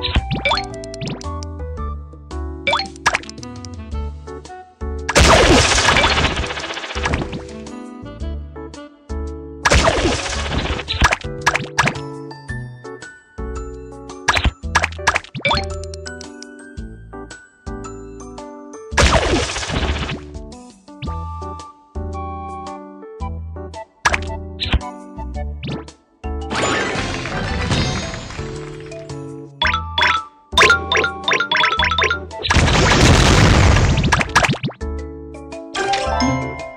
you Música